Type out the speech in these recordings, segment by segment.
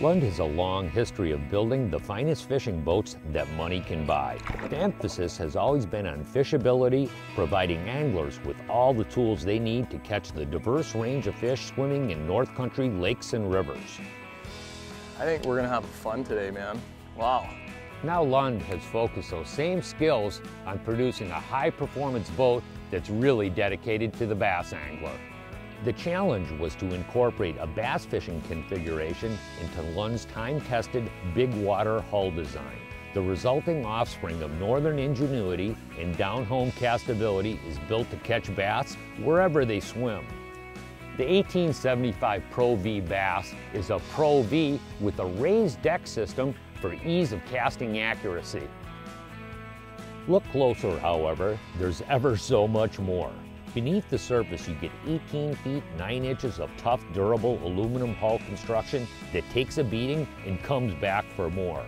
Lund has a long history of building the finest fishing boats that money can buy. The emphasis has always been on fishability, providing anglers with all the tools they need to catch the diverse range of fish swimming in North Country lakes and rivers. I think we're gonna have fun today, man. Wow. Now Lund has focused those same skills on producing a high-performance boat that's really dedicated to the bass angler. The challenge was to incorporate a bass fishing configuration into Lund's time-tested big water hull design. The resulting offspring of northern ingenuity and down-home castability is built to catch bass wherever they swim. The 1875 Pro V Bass is a Pro V with a raised deck system for ease of casting accuracy. Look closer, however, there's ever so much more. Beneath the surface, you get 18 feet 9 inches of tough, durable aluminum hull construction that takes a beating and comes back for more.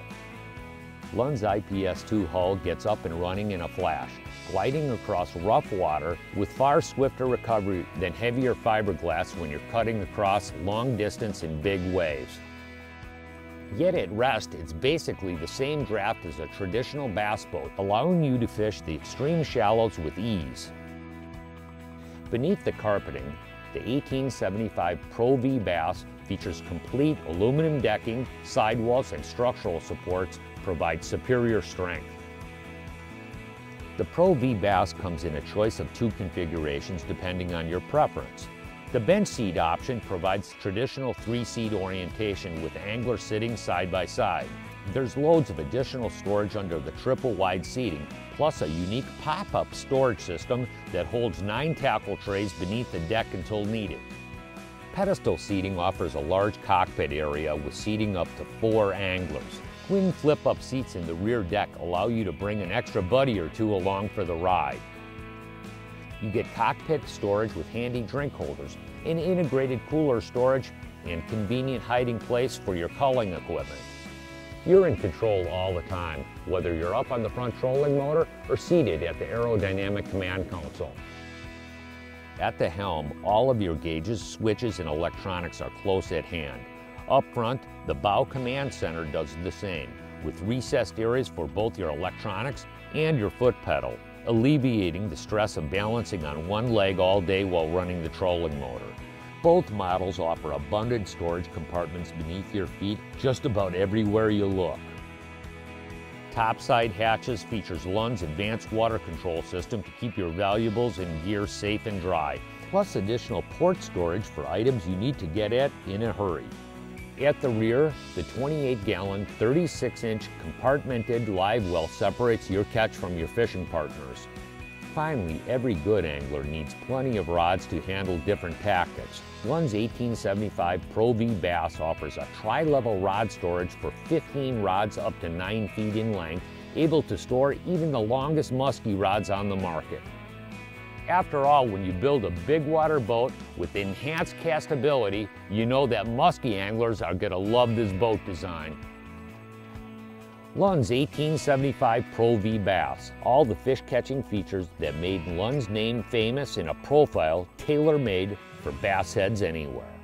Lund's IPS-2 hull gets up and running in a flash, gliding across rough water with far swifter recovery than heavier fiberglass when you're cutting across long distance in big waves. Yet at rest, it's basically the same draft as a traditional bass boat, allowing you to fish the extreme shallows with ease. Beneath the carpeting, the 1875 Pro V Bass features complete aluminum decking, sidewalls, and structural supports provide superior strength. The Pro V Bass comes in a choice of two configurations depending on your preference. The bench seat option provides traditional three-seat orientation with angler sitting side by side. There's loads of additional storage under the triple wide seating, plus a unique pop-up storage system that holds nine tackle trays beneath the deck until needed. Pedestal seating offers a large cockpit area with seating up to four anglers. Twin flip-up seats in the rear deck allow you to bring an extra buddy or two along for the ride. You get cockpit storage with handy drink holders, an integrated cooler storage, and convenient hiding place for your culling equipment. You're in control all the time, whether you're up on the front trolling motor or seated at the aerodynamic command console. At the helm, all of your gauges, switches, and electronics are close at hand. Up front, the bow command center does the same, with recessed areas for both your electronics and your foot pedal, alleviating the stress of balancing on one leg all day while running the trolling motor. Both models offer abundant storage compartments beneath your feet just about everywhere you look. Topside hatches features Lund's advanced water control system to keep your valuables and gear safe and dry, plus additional port storage for items you need to get at in a hurry. At the rear, the 28-gallon, 36-inch compartmented live well separates your catch from your fishing partners. Finally, every good angler needs plenty of rods to handle different tactics. Lund's 1875 Pro V Bass offers a tri-level rod storage for 15 rods up to 9 feet in length, able to store even the longest musky rods on the market. After all, when you build a big water boat with enhanced castability, you know that musky anglers are going to love this boat design. Lund's 1875 Pro V Bass, all the fish catching features that made Lund's name famous in a profile tailor-made for bass heads anywhere.